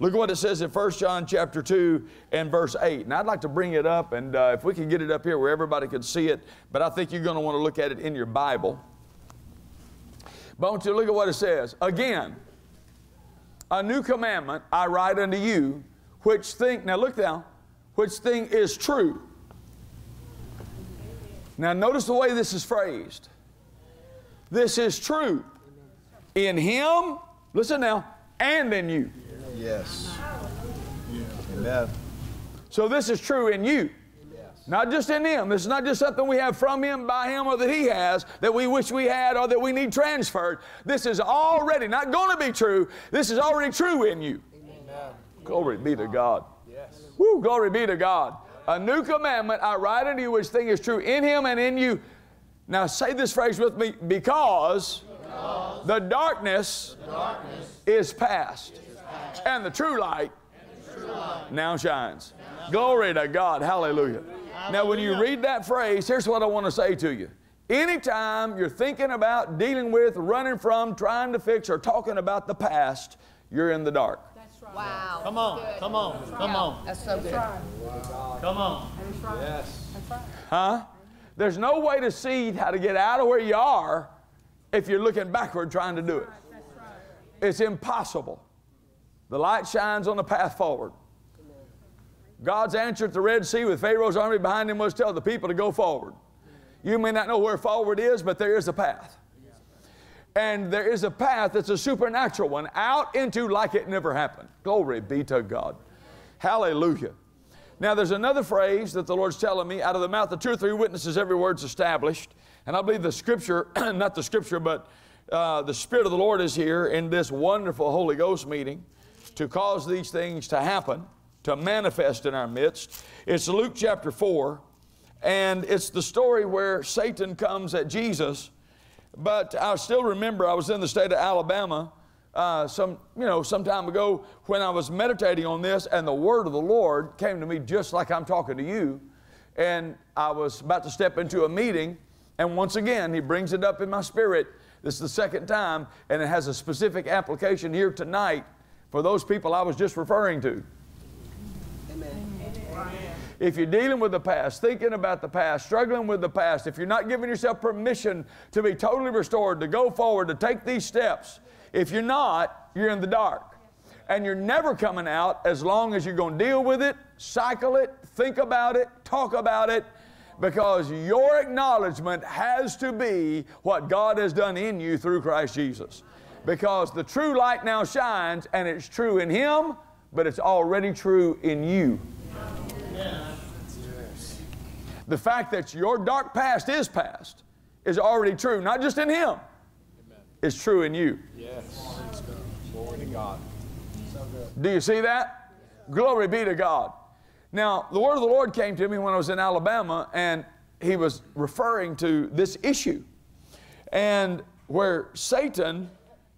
Look at what it says in 1 John chapter 2 and verse 8. And I'd like to bring it up, and uh, if we can get it up here where everybody can see it, but I think you're going to want to look at it in your Bible. But I want you to look at what it says. Again, a new commandment I write unto you, which think, now look now, which thing is true. Now notice the way this is phrased. This is true in him, listen now, and in you. Yes. Amen. So this is true in you. Not just in Him. This is not just something we have from Him, by Him, or that He has that we wish we had or that we need transferred. This is already not going to be true. This is already true in you. Amen. Glory be to God. Yes. Woo, glory be to God. A new commandment I write unto you, which thing is true in Him and in you. Now say this phrase with me because, because the, darkness the darkness is past, is past and the true light, the true light now shines. Glory to God. Hallelujah. Now, when you read that phrase, here's what I want to say to you. Anytime you're thinking about, dealing with, running from, trying to fix, or talking about the past, you're in the dark. That's right. Wow. Come on, Good. come on, come on, That's so good. come on. That's right. Yes. That's right. Huh? There's no way to see how to get out of where you are if you're looking backward trying to do it. That's right. It's impossible. The light shines on the path forward. God's answer at the Red Sea with Pharaoh's army behind him was tell the people to go forward. You may not know where forward is, but there is a path. And there is a path that's a supernatural one out into like it never happened. Glory be to God. Hallelujah. Now, there's another phrase that the Lord's telling me out of the mouth of two or three witnesses, every word's established. And I believe the scripture, not the scripture, but uh, the Spirit of the Lord is here in this wonderful Holy Ghost meeting to cause these things to happen, to manifest in our midst. It's Luke chapter 4, and it's the story where Satan comes at Jesus. But I still remember I was in the state of Alabama uh, some, you know, some time ago when I was meditating on this, and the word of the Lord came to me just like I'm talking to you. And I was about to step into a meeting, and once again, He brings it up in my spirit. This is the second time, and it has a specific application here tonight for those people I was just referring to. If you're dealing with the past, thinking about the past, struggling with the past, if you're not giving yourself permission to be totally restored, to go forward, to take these steps, if you're not, you're in the dark. And you're never coming out as long as you're going to deal with it, cycle it, think about it, talk about it, because your acknowledgement has to be what God has done in you through Christ Jesus. Because the true light now shines, and it's true in Him, but it's already true in you. The fact that your dark past is past is already true, not just in Him, it's true in you. Yes. Glory to God. Do you see that? Glory be to God. Now, the word of the Lord came to me when I was in Alabama, and he was referring to this issue. And where Satan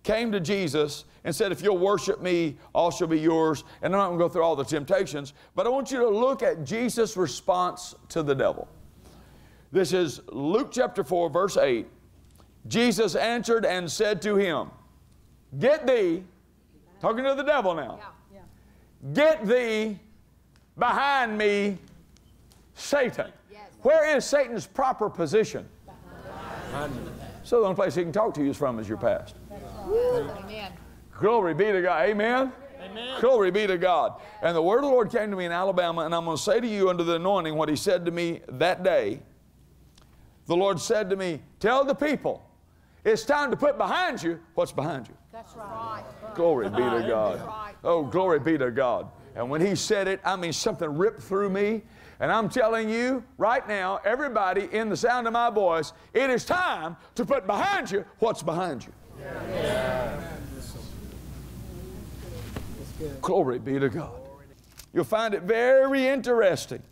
came to Jesus and said, If you'll worship me, all shall be yours. And I'm not going to go through all the temptations, but I want you to look at Jesus' response to the devil. This is Luke chapter 4, verse 8. Jesus answered and said to him, Get thee, talking to the devil now, Yeah. get thee behind me, Satan. Yes. Where is Satan's proper position? So the only place he can talk to you is from is your past. Amen. Glory be to God. Amen. Amen. Glory be to God. And the word of the Lord came to me in Alabama, and I'm going to say to you under the anointing what he said to me that day. The Lord said to me, Tell the people, it's time to put behind you what's behind you. That's right. Glory be to God. Oh, glory be to God. And when he said it, I mean, something ripped through me. And I'm telling you right now, everybody in the sound of my voice, it is time to put behind you what's behind you. Glory be to God. You'll find it very interesting.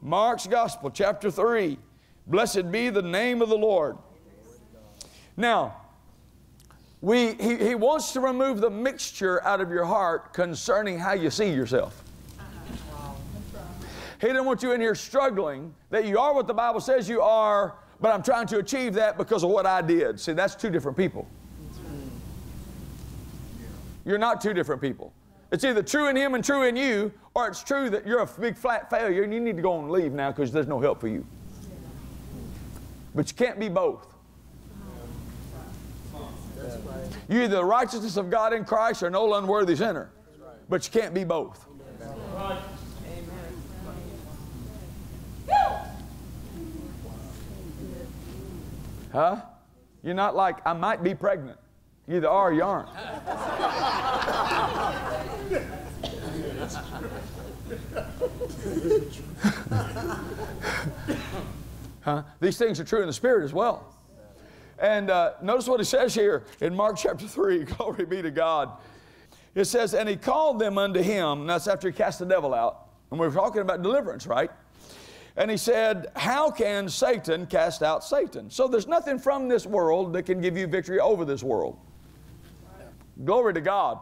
Mark's Gospel, chapter 3. Blessed be the name of the Lord. Now, we, he, he wants to remove the mixture out of your heart concerning how you see yourself. He doesn't want you in here struggling that you are what the Bible says you are, but I'm trying to achieve that because of what I did. See, that's two different people. You're not two different people. It's either true in him and true in you, or it's true that you're a big flat failure and you need to go and leave now because there's no help for you. But you can't be both. You're either the righteousness of God in Christ or no unworthy sinner. But you can't be both. Huh? You're not like, I might be pregnant. You either are or you aren't. huh? These things are true in the Spirit as well. And uh, notice what it says here in Mark chapter 3. Glory be to God. It says, And he called them unto him. And that's after he cast the devil out. And we're talking about deliverance, right? And he said, How can Satan cast out Satan? So there's nothing from this world that can give you victory over this world. Glory to God.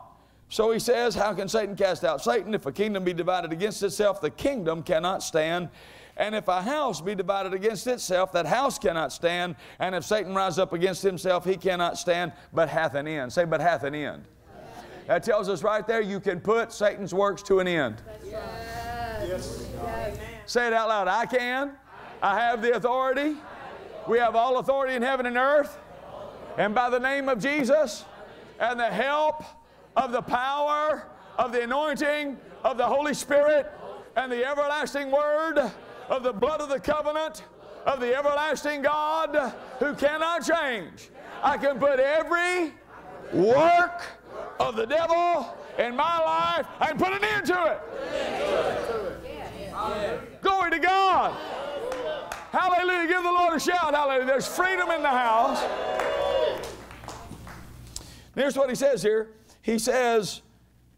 So he says, How can Satan cast out Satan? If a kingdom be divided against itself, the kingdom cannot stand. And if a house be divided against itself, that house cannot stand. And if Satan rise up against himself, he cannot stand, but hath an end. Say, but hath an end. That tells us right there you can put Satan's works to an end. Yes. Say it out loud. I can. I have the authority. We have all authority in heaven and earth. And by the name of Jesus and the help of the power of the anointing of the Holy Spirit and the everlasting word of the blood of the covenant of the everlasting God who cannot change, I can put every work of the devil in my life and put an end to it. Glory to God. Hallelujah. Give the Lord a shout. Hallelujah. There's freedom in the house. Here's what he says here. He says,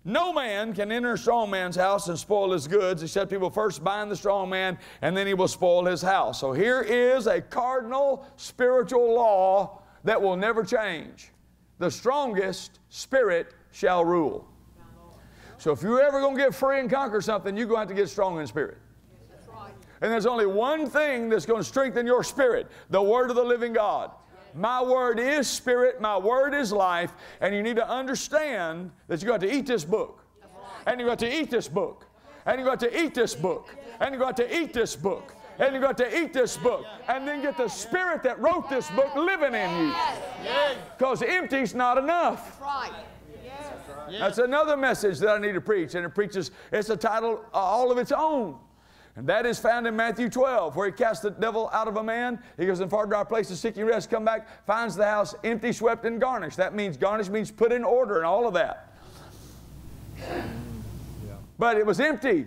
No man can enter a strong man's house and spoil his goods except he will first bind the strong man and then he will spoil his house. So here is a cardinal spiritual law that will never change. The strongest spirit shall rule. So if you're ever going to get free and conquer something, you're going to have to get strong in spirit. And there's only one thing that's going to strengthen your spirit the Word of the living God. My Word is spirit, my Word is life, and you need to understand that you got to eat this book. And you got to eat this book. And you got to eat this book. And you got to eat this book. And you got to eat this book. And then get the spirit that wrote this book living in you. Because empty's not enough. Right. That's another message that I need to preach. And it preaches, it's a title uh, all of its own. And that is found in Matthew 12, where he casts the devil out of a man. He goes in far dry places, seeking rest, come back, finds the house empty, swept, and garnished. That means garnished means put in order and all of that. But it was empty.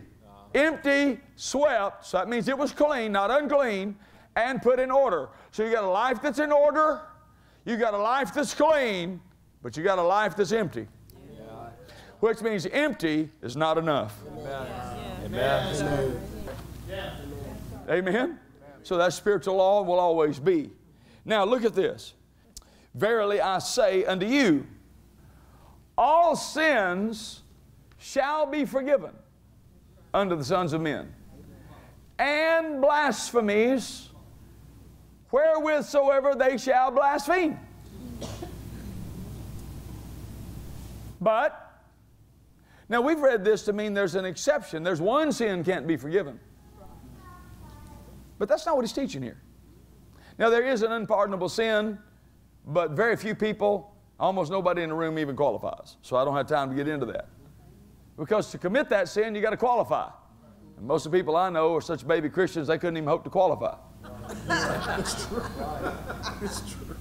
Empty, swept, so that means it was clean, not unclean, and put in order. So you got a life that's in order, you got a life that's clean, but you got a life that's empty. Which means empty is not enough. Amen. Amen? So that spiritual law will always be. Now look at this. Verily I say unto you, all sins shall be forgiven unto the sons of men, and blasphemies wherewith soever they shall blaspheme. But, now we've read this to mean there's an exception. There's one sin can't be forgiven. But that's not what he's teaching here. Now, there is an unpardonable sin, but very few people, almost nobody in the room even qualifies. So I don't have time to get into that. Because to commit that sin, you got to qualify. And most of the people I know are such baby Christians, they couldn't even hope to qualify. It's true. It's true.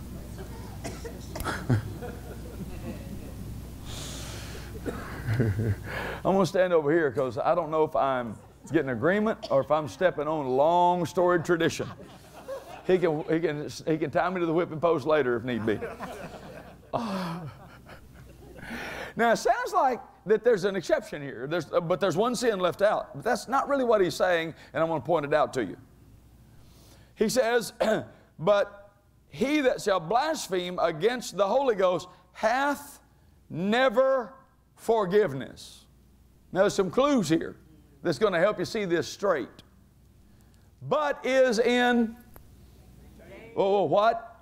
I'm going to stand over here because I don't know if I'm getting agreement or if I'm stepping on long storied tradition. He can, he, can, he can tie me to the whipping post later if need be. Now, it sounds like that there's an exception here, there's, uh, but there's one sin left out. But that's not really what he's saying, and I'm going to point it out to you. He says, But he that shall blaspheme against the Holy Ghost hath never forgiveness. Now, there's some clues here that's going to help you see this straight. But is in, oh, what?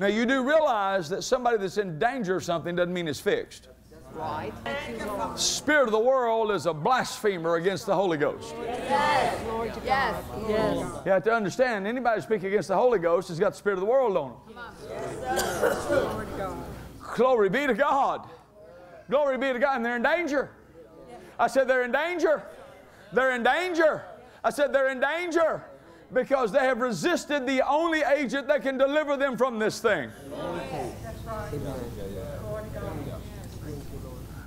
Now, you do realize that somebody that's in danger of something doesn't mean it's fixed. Right. Thank you, Lord. Spirit of the world is a blasphemer against the Holy Ghost. Yes. Yes. Yes. You have to understand, anybody speaking against the Holy Ghost has got the spirit of the world on them. Glory be to God. Glory be to God. And they're in danger. I said they're in danger. They're in danger. I said they're in danger because they have resisted the only agent that can deliver them from this thing.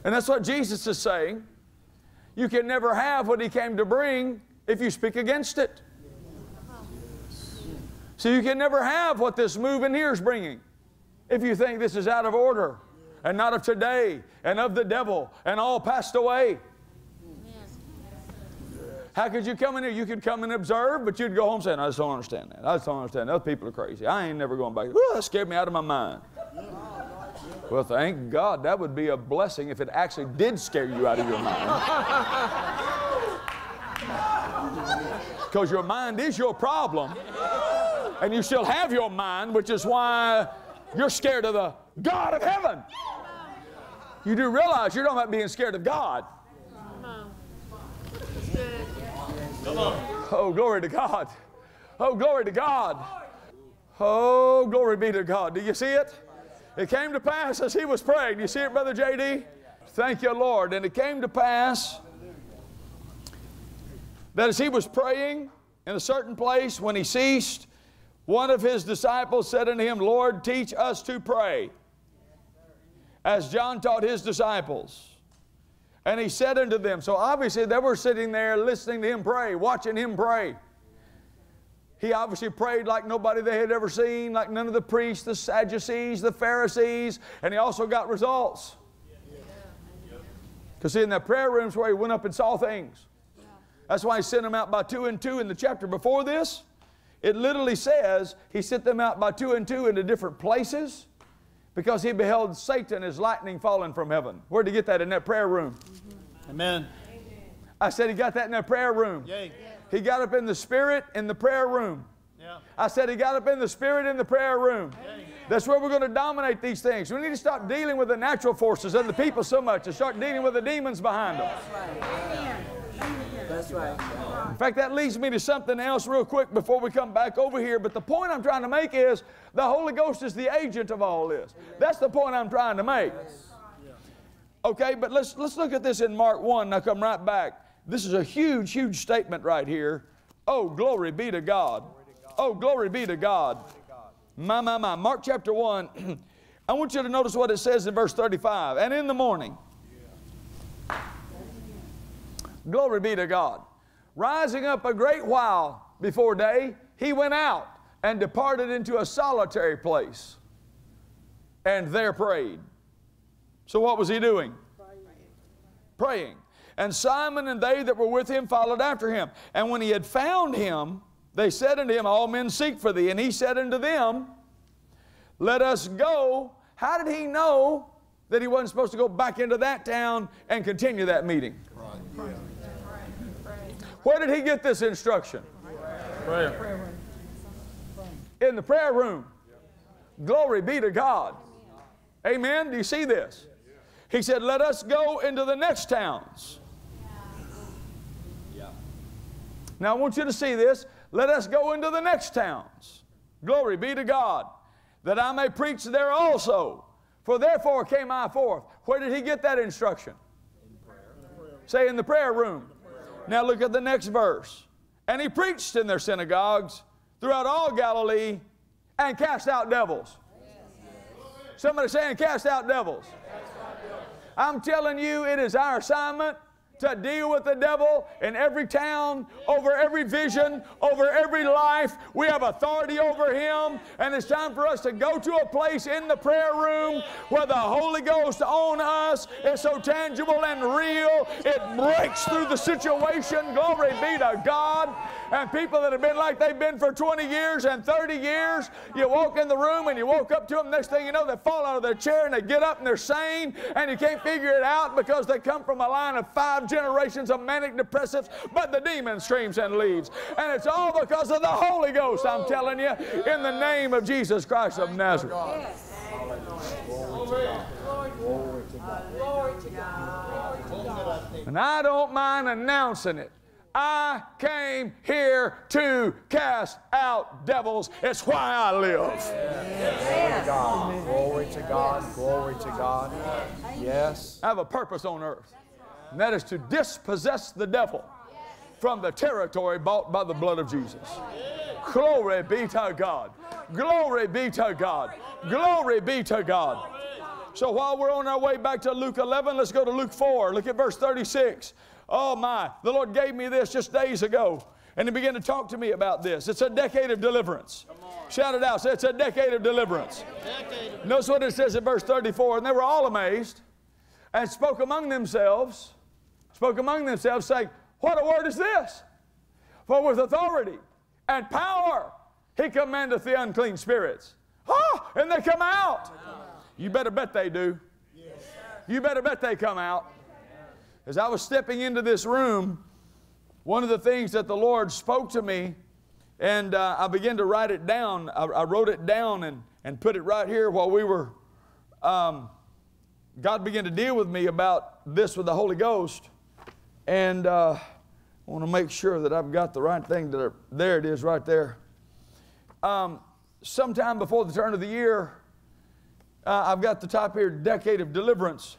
And that's what Jesus is saying. You can never have what He came to bring if you speak against it. So you can never have what this move in here is bringing if you think this is out of order and not of today and of the devil and all passed away. How could you come in here? You could come and observe, but you'd go home saying, I just don't understand that. I just don't understand. Those people are crazy. I ain't never going back. Ooh, that scared me out of my mind. Well, thank God. That would be a blessing if it actually did scare you out of your mind. Because your mind is your problem. And you still have your mind, which is why you're scared of the God of heaven. You do realize you're talking about being scared of God. Oh, glory to God. Oh, glory to God. Oh, glory be to God. Do you see it? It came to pass as he was praying. Do you see it, Brother J.D.? Thank you, Lord. And it came to pass that as he was praying in a certain place, when he ceased, one of his disciples said unto him, Lord, teach us to pray, as John taught his disciples. And he said unto them, so obviously they were sitting there listening to him pray, watching him pray. He obviously prayed like nobody they had ever seen, like none of the priests, the Sadducees, the Pharisees, and he also got results. Because see, in the prayer room's where he went up and saw things. That's why he sent them out by two and two in the chapter before this. It literally says he sent them out by two and two into different places because he beheld Satan as lightning falling from heaven. Where'd he get that? In that prayer room. Mm-hmm. Amen. I said he got that in that prayer room. Yay. He got up in the spirit in the prayer room. Yeah. I said he got up in the spirit in the prayer room. That's where we're going to dominate these things. We need to stop dealing with the natural forces and the people so much and start dealing with the demons behind them. That's right. In fact, that leads me to something else real quick before we come back over here. But the point I'm trying to make is the Holy Ghost is the agent of all this. That's the point I'm trying to make. Okay, but let's, let's look at this in Mark 1. Now come right back. This is a huge, huge statement right here. Oh, glory be to God. Oh, glory be to God. My, my, my. Mark chapter 1. I want you to notice what it says in verse 35. And in the morning, glory be to God. Rising up a great while before day, he went out and departed into a solitary place and there prayed. So, what was he doing? Praying. And Simon and they that were with him followed after him. And when he had found him, they said unto him, All men seek for thee. And he said unto them, Let us go. How did he know that he wasn't supposed to go back into that town and continue that meeting? Where did he get this instruction? Prayer. In the prayer room. Glory be to God. Amen. Do you see this? He said, Let us go into the next towns. Now I want you to see this. Let us go into the next towns. Glory be to God, that I may preach there also. For therefore came I forth. Where did he get that instruction? Say in the prayer room. Now look at the next verse. And he preached in their synagogues throughout all Galilee and cast out devils. Somebody saying, cast out devils. I'm telling you, it is our assignment to deal with the devil in every town, over every vision, over every life. We have authority over him, and it's time for us to go to a place in the prayer room where the Holy Ghost on us is so tangible and real, it breaks through the situation. Glory be to God. And people that have been like they've been for 20 years and 30 years, you walk in the room and you walk up to them, next thing you know, they fall out of their chair and they get up and they're sane, and you can't figure it out because they come from a line of five generations of manic depressives, but the demon screams and leaves. And it's all because of the Holy Ghost, I'm telling you, in the name of Jesus Christ of Nazareth. Glory to God. Glory to And I don't mind announcing it. I came here to cast out devils. It's why I live. Glory to God. Glory to God. Glory to God. Yes. I have a purpose on earth, and that is to dispossess the devil from the territory bought by the blood of Jesus. Glory be to God. Glory be to God. Glory be to God. So while we're on our way back to Luke 11, let's go to Luke 4. Look at verse 36. Oh my, the Lord gave me this just days ago. And he began to talk to me about this. It's a decade of deliverance. Shout it out. Say, it's a decade of deliverance. Notice what it says in verse 34. And they were all amazed and spoke among themselves, spoke among themselves, saying, What a word is this? For with authority and power he commandeth the unclean spirits. Ah, and they come out. You better bet they do. You better bet they come out. As I was stepping into this room, one of the things that the Lord spoke to me, and uh, I began to write it down. I, I, wrote it down and, and put it right here while we were. Um, God began to deal with me about this with the Holy Ghost. And uh, I want to make sure that I've got the right thing. That are, there it is, right there. Um, sometime before the turn of the year, uh, I've got the top here, decade of deliverance.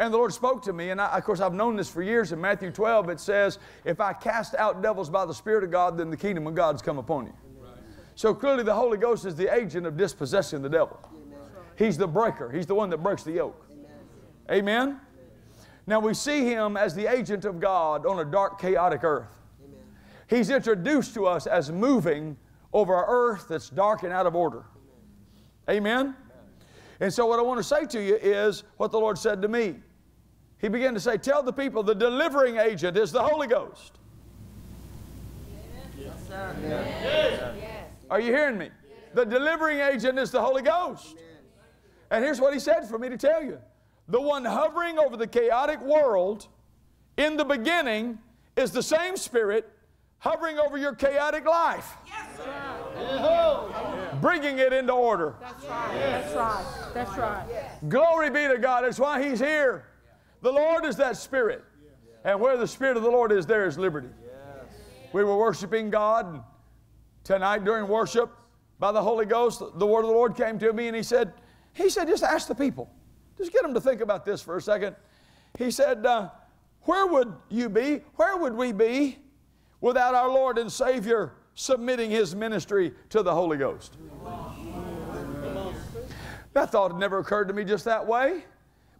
And the Lord spoke to me, and I, of course, I've known this for years. In Matthew 12, it says, If I cast out devils by the Spirit of God, then the kingdom of God's come upon you. Right. So clearly, the Holy Ghost is the agent of dispossessing the devil. Amen. He's the breaker, He's the one that breaks the yoke. Amen? Amen? Now, we see Him as the agent of God on a dark, chaotic earth. Amen. He's introduced to us as moving over an earth that's dark and out of order. Amen? And so, what I want to say to you is what the Lord said to me he began to say, Tell the people the delivering agent is the Holy Ghost. Yes, yes. Are you hearing me? The delivering agent is the Holy Ghost. And here's what he said for me to tell you the one hovering over the chaotic world in the beginning is the same Spirit hovering over your chaotic life. Bringing it into order. That's right. That's right. That's right. Glory be to God. That's why He's here. The Lord is that Spirit. And where the Spirit of the Lord is, there is liberty. We were worshiping God tonight during worship by the Holy Ghost. The word of the Lord came to me and He said, He said, just ask the people. Just get them to think about this for a second. He said, uh, Where would you be? Where would we be without our Lord and Savior submitting His ministry to the Holy Ghost? That thought had never occurred to me just that way.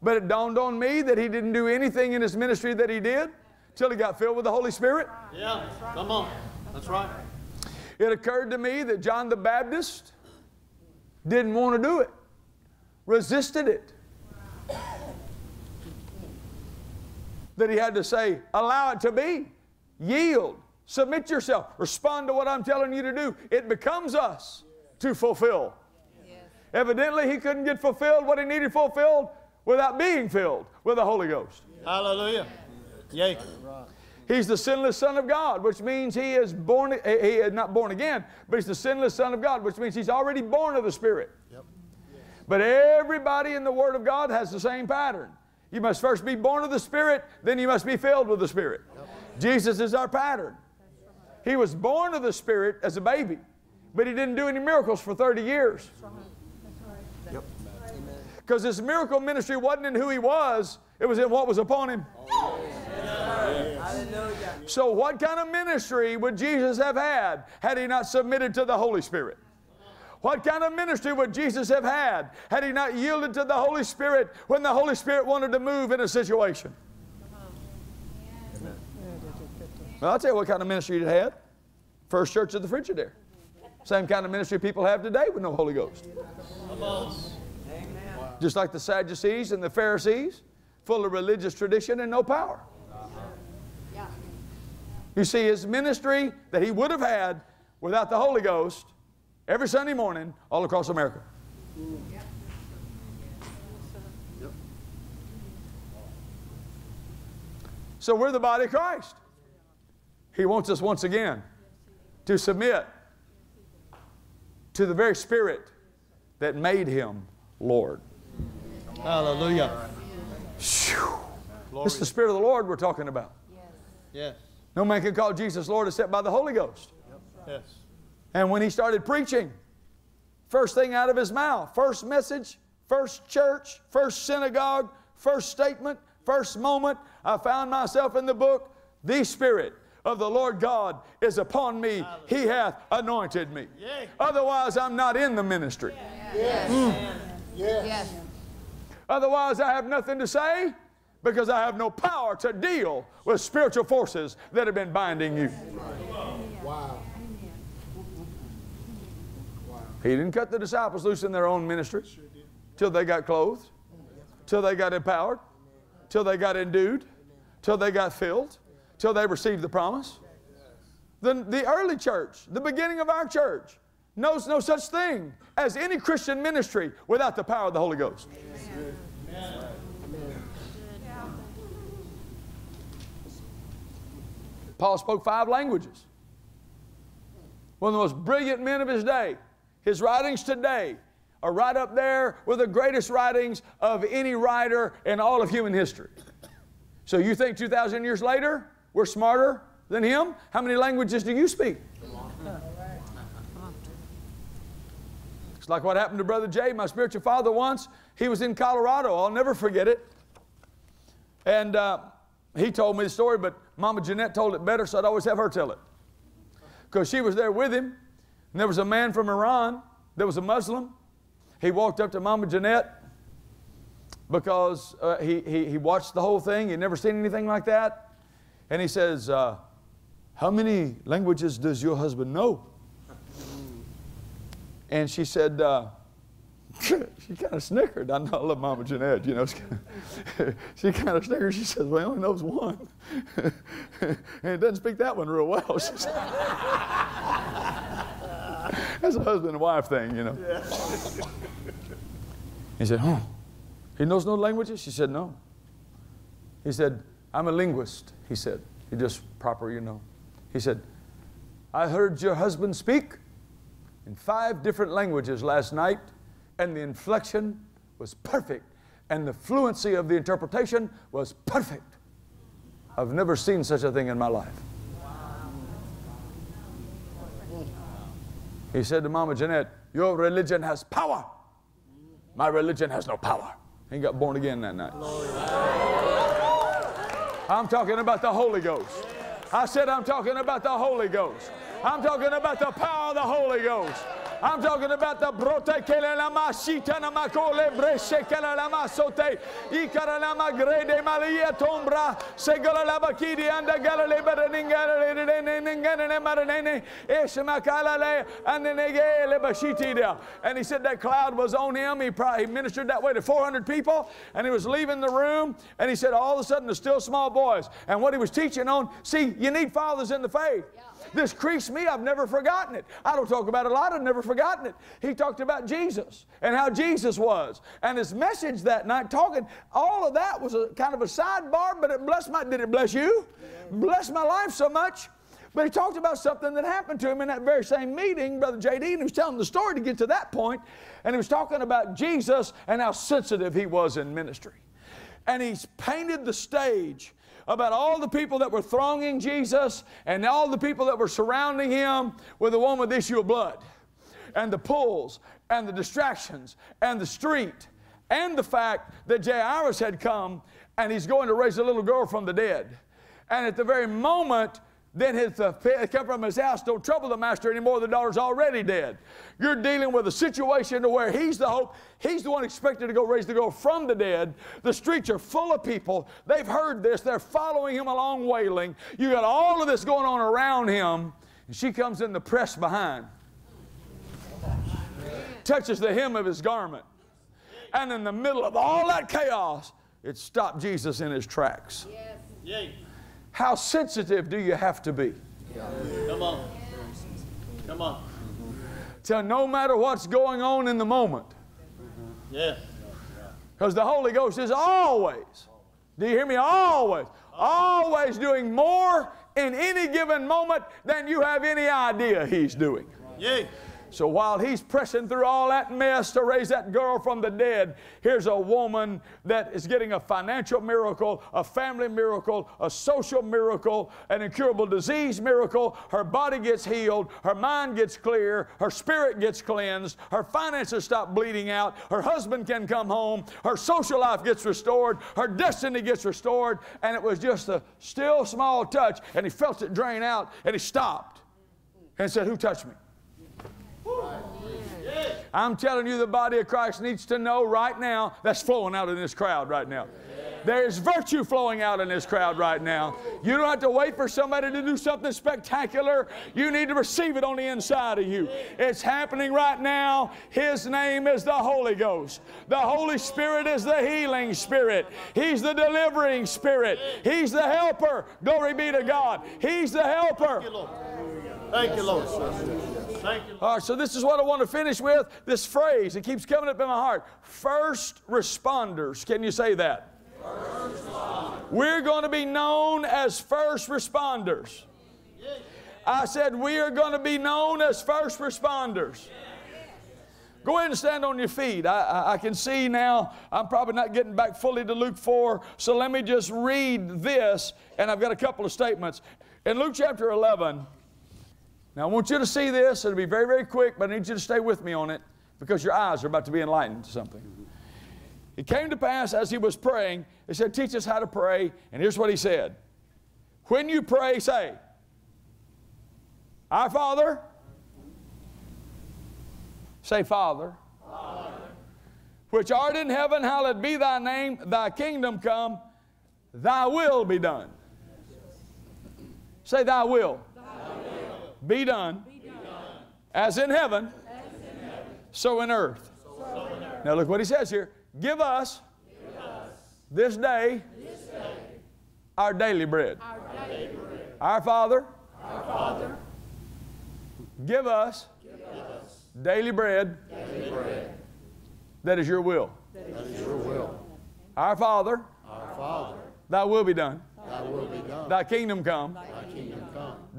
But it dawned on me that he didn't do anything in his ministry that he did till he got filled with the Holy Spirit. Yeah, come on. That's right. It occurred to me that John the Baptist didn't want to do it, resisted it. That he had to say, allow it to be, yield, submit yourself, respond to what I'm telling you to do. It becomes us to fulfill. Evidently, he couldn't get fulfilled what he needed fulfilled without being filled with the Holy Ghost. Hallelujah. Yay. He's the sinless Son of God, which means he is born, eh, he is not born again, but he's the sinless Son of God, which means he's already born of the Spirit. Yep. But everybody in the Word of God has the same pattern. You must first be born of the Spirit, then you must be filled with the Spirit. Yep. Jesus is our pattern. He was born of the Spirit as a baby, but he didn't do any miracles for 30 years. Because his miracle ministry wasn't in who he was, it was in what was upon him. So, what kind of ministry would Jesus have had had he not submitted to the Holy Spirit? What kind of ministry would Jesus have had had he not yielded to the Holy Spirit when the Holy Spirit wanted to move in a situation? Well, I'll tell you what kind of ministry he had. First Church of the Frigidaire. Same kind of ministry people have today with no Holy Ghost just like the Sadducees and the Pharisees, full of religious tradition and no power. You see, his ministry that he would have had without the Holy Ghost every Sunday morning all across America. So we're the body of Christ. He wants us once again to submit to the very Spirit that made him Lord. Hallelujah. Glory. This is the Spirit of the Lord we're talking about. Yes. No man can call Jesus Lord except by the Holy Ghost. Yes. And when he started preaching, first thing out of his mouth, first message, first church, first synagogue, first statement, first moment, I found myself in the book, The Spirit of the Lord God is upon me. He hath anointed me. Yay. Otherwise, I'm not in the ministry. Yes. Mm. Yes. Otherwise, I have nothing to say because I have no power to deal with spiritual forces that have been binding you. Wow. He didn't cut the disciples loose in their own ministry till they got clothed, till they got empowered, till they got endued, till they got filled, till they received the promise. The, the early church, the beginning of our church, knows no such thing as any Christian ministry without the power of the Holy Ghost. Paul spoke five languages. One of the most brilliant men of his day. His writings today are right up there with the greatest writings of any writer in all of human history. So you think 2,000 years later, we're smarter than him? How many languages do you speak? It's like what happened to Brother Jay, my spiritual father, once. He was in Colorado. I'll never forget it. And uh, he told me the story, but Mama Jeanette told it better, so I'd always have her tell it. Because she was there with him, and there was a man from Iran that was a Muslim. He walked up to Mama Jeanette because uh, he, he, he watched the whole thing. He'd never seen anything like that. And he says, uh, How many languages does your husband know? And she said, uh, she kind of snickered. I know I love Mama Jeanette, you know. she kind of snickered. She says, Well, he only knows one. and he doesn't speak that one real well. That's a husband and wife thing, you know. He said, Huh? He knows no languages? She said, No. He said, I'm a linguist, he said. He just proper, you know. He said, I heard your husband speak in five different languages last night, and the inflection was perfect, and the fluency of the interpretation was perfect. I've never seen such a thing in my life. He said to Mama Jeanette, Your religion has power. My religion has no power. He got born again that night. I'm talking about the Holy Ghost. I said, I'm talking about the Holy Ghost. I'm talking about the power of the Holy Ghost. I'm talking about the brote kele lama shita na makole breshe kele lama sote ikara lama grede malia tombra segala lama kidi anda gala le bereningara le ne ne ne ne maranene esma kala le and there. And he said that cloud was on him. He probably he ministered that way to 400 people, and he was leaving the room, and he said all of a sudden the still small voice. And what he was teaching on, see, you need fathers in the faith. This creased me. I've never forgotten it. I don't talk about it a lot. I've never forgotten it. He talked about Jesus and how Jesus was. And his message that night, talking, all of that was a kind of a sidebar, but it blessed my, did it bless you? Bless my life so much. But he talked about something that happened to him in that very same meeting, Brother JD, and he was telling the story to get to that point, And he was talking about Jesus and how sensitive he was in ministry. And he's painted the stage about all the people that were thronging Jesus and all the people that were surrounding him with a woman with issue of blood, and the pulls, and the distractions, and the street, and the fact that Jairus had come and he's going to raise a little girl from the dead. And at the very moment, then his uh, come from his house, don't trouble the master anymore, the daughter's already dead. You're dealing with a situation to where he's the hope, he's the one expected to go raise the girl from the dead. The streets are full of people. They've heard this, they're following him along wailing. You got all of this going on around him, and she comes in the press behind, touches the hem of his garment, and in the middle of all that chaos, it stopped Jesus in his tracks. Yay. How sensitive do you have to be? Come on. Come on. To no matter what's going on in the moment. Yeah. Because the Holy Ghost is always, do you hear me? Always, always doing more in any given moment than you have any idea He's doing. Yay. So while he's pressing through all that mess to raise that girl from the dead, here's a woman that is getting a financial miracle, a family miracle, a social miracle, an incurable disease miracle. Her body gets healed, her mind gets clear, her spirit gets cleansed, her finances stop bleeding out, her husband can come home, her social life gets restored, her destiny gets restored, and it was just a still small touch, and he felt it drain out, and he stopped and said, Who touched me? I'm telling you, the body of Christ needs to know right now that's flowing out in this crowd right now. There's virtue flowing out in this crowd right now. You don't have to wait for somebody to do something spectacular. You need to receive it on the inside of you. It's happening right now. His name is the Holy Ghost. The Holy Spirit is the healing Spirit. He's the delivering Spirit. He's the helper. Glory be to God. He's the helper. Thank you, Lord. Thank you, Lord. All right, so this is what I want to finish with this phrase. It keeps coming up in my heart. First responders. Can you say that? We're going to be known as first responders. I said, we are going to be known as first responders. Go ahead and stand on your feet. I, I, I, can see now I'm probably not getting back fully to Luke 4, so let me just read this, and I've got a couple of statements. In Luke chapter 11, now, I want you to see this. It'll be very, very quick, but I need you to stay with me on it because your eyes are about to be enlightened to something. It came to pass as he was praying, he said, Teach us how to pray. And here's what he said When you pray, say, Our Father. Say, Father. Father. Which art in heaven, hallowed be thy name, thy kingdom come, thy will be done. Say, Thy will be done, be done. As, in heaven, as in heaven, so in earth. So in earth. Now look what he says here. Give us, Give us this, day, this day our daily bread. Our, daily bread. our Father, our Father give, us give us daily bread, daily bread that is your will. That is your will. Our Father, our Father thy will be done. Thy will be done. Thy kingdom come. Thy kingdom come.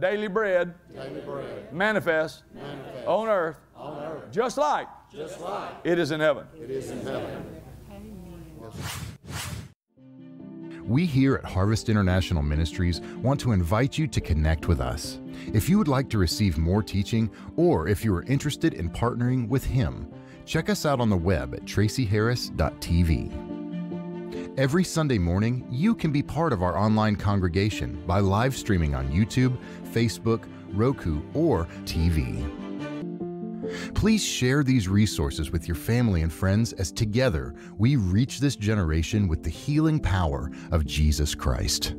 Daily bread. Daily bread. Manifest. Manifest. On earth. On earth. Just like. Just like. It is in heaven. It is in heaven. We here at Harvest International Ministries want to invite you to connect with us. If you would like to receive more teaching, or if you are interested in partnering with Him, check us out on the web at tracyharris.tv. Every Sunday morning, you can be part of our online congregation by live streaming on YouTube, Facebook, Roku, or TV. Please share these resources with your family and friends as together we reach this generation with the healing power of Jesus Christ.